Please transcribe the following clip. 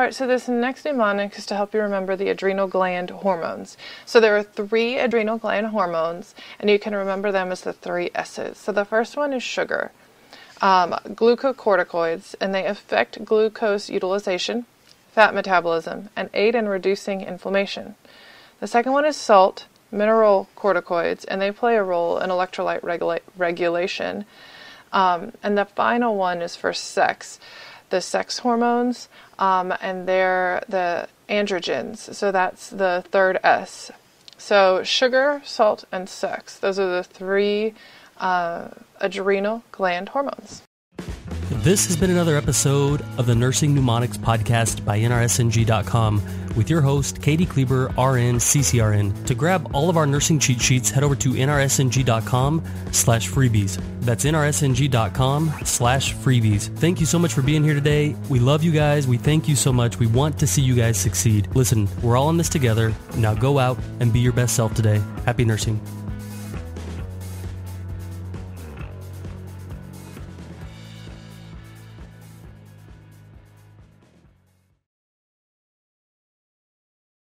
right, so this next mnemonic is to help you remember the adrenal gland hormones. So there are three adrenal gland hormones, and you can remember them as the three S's. So the first one is sugar, um, glucocorticoids, and they affect glucose utilization, fat metabolism, and aid in reducing inflammation. The second one is salt, mineral corticoids, and they play a role in electrolyte regula- regulation. Um, and the final one is for sex, the sex hormones um, and they're the androgens. So that's the third S. So sugar, salt, and sex. Those are the three uh, adrenal gland hormones. This has been another episode of the Nursing Mnemonics podcast by NRSNG.com with your host, Kati Kleber, RN, CCRN. To grab all of our nursing cheat sheets, head over to NRSNG.com slash freebies. That's NRSNG.com slash freebies. Thank you so much for being here today. We love you guys. We thank you so much. We want to see you guys succeed. Listen, we're all in this together. Now go out and be your best self today. Happy nursing.